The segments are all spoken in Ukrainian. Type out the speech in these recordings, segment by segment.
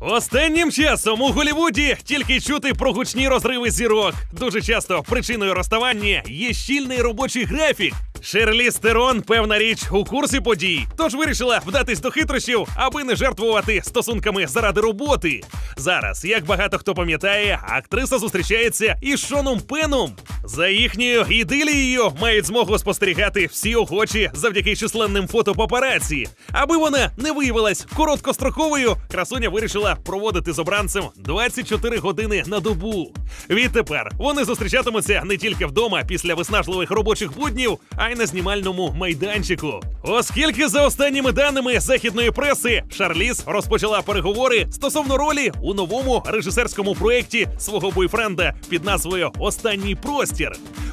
Останнім часом у Голівуді тільки чути про гучні розриви зірок. Дуже часто причиною розставання є щільний робочий графік. Шерлі Стерон, певна річ, у курсі подій, тож вирішила вдатись до хитрощів, аби не жертвувати стосунками заради роботи. Зараз, як багато хто пам'ятає, актриса зустрічається із Шоном Пеном. За їхньою ідилією мають змогу спостерігати всі охочі завдяки численним фото папараці. Аби вона не виявилась короткостроковою, красуня вирішила проводити з обранцем 24 години на добу. Відтепер вони зустрічатимуться не тільки вдома після виснажливих робочих буднів, а й на знімальному майданчику. Оскільки за останніми даними західної преси Шарліз розпочала переговори стосовно ролі у новому режисерському проєкті свого бойфренда під назвою Останній простір.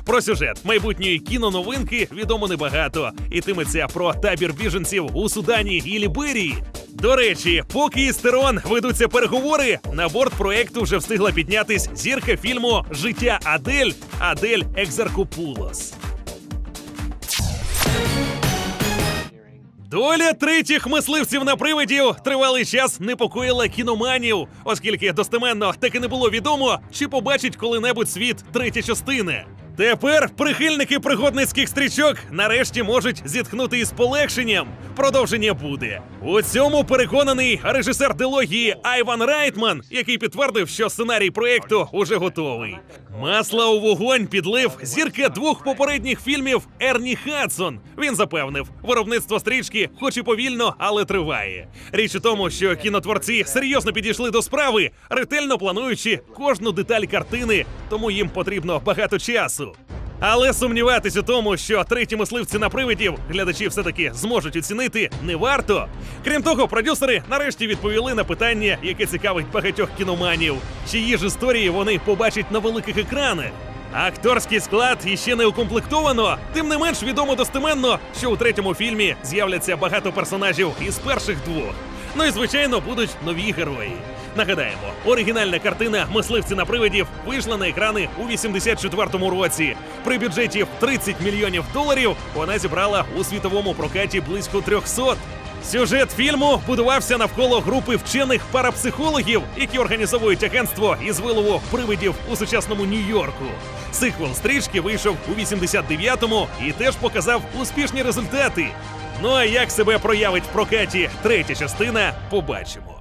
Про сюжет майбутньої кіноновинки відомо небагато. Ітиметься про табір біженців у Судані і Ліберії. До речі, поки із Терон ведуться переговори, на борт проекту вже встигла піднятись зірка фільму Життя Адель Адель Екзаркопулос. Доля третіх мисливців на привидів тривалий час непокоїла кіноманів, оскільки достеменно так і не було відомо, чи побачить коли-небудь світ третя частина. Тепер прихильники пригодницьких стрічок нарешті можуть зітхнути із полегшенням. Продовження буде. У цьому переконаний режисер дилогії Айван Райтман, який підтвердив, що сценарій проєкту уже готовий. Масла у вогонь підлив зірка двох попередніх фільмів Ерні Хадсон. Він запевнив, виробництво стрічки, хоч і повільно, але триває. Річ у тому, що кінотворці серйозно підійшли до справи, ретельно плануючи кожну деталь картини, тому їм потрібно багато Але сумніватись у тому, що треті мисливці на привидів глядачі все-таки зможуть оцінити, не варто. Крім того, продюсери нарешті відповіли на питання, яке цікавить багатьох кіноманів, чиї ж історії вони побачать на великих екранах. Акторський склад іще не укомплектовано, тим не менш відомо достеменно, що у третьому фільмі з'являться багато персонажів із перших двох. Ну і звичайно будуть нові герої. Нагадаємо, оригінальна картина Мисливці на привидів вийшла на екрани у 84-му році. При бюджеті в 30 мільйонів доларів вона зібрала у світовому прокаті близько 300. Сюжет фільму будувався навколо групи вчених парапсихологів, які організовують агентство із вилову привидів у сучасному Нью-Йорку. Сиквел стрічки вийшов у 89-му і теж показав успішні результати. Ну а як себе проявить в прокаті третя частина, побачимо.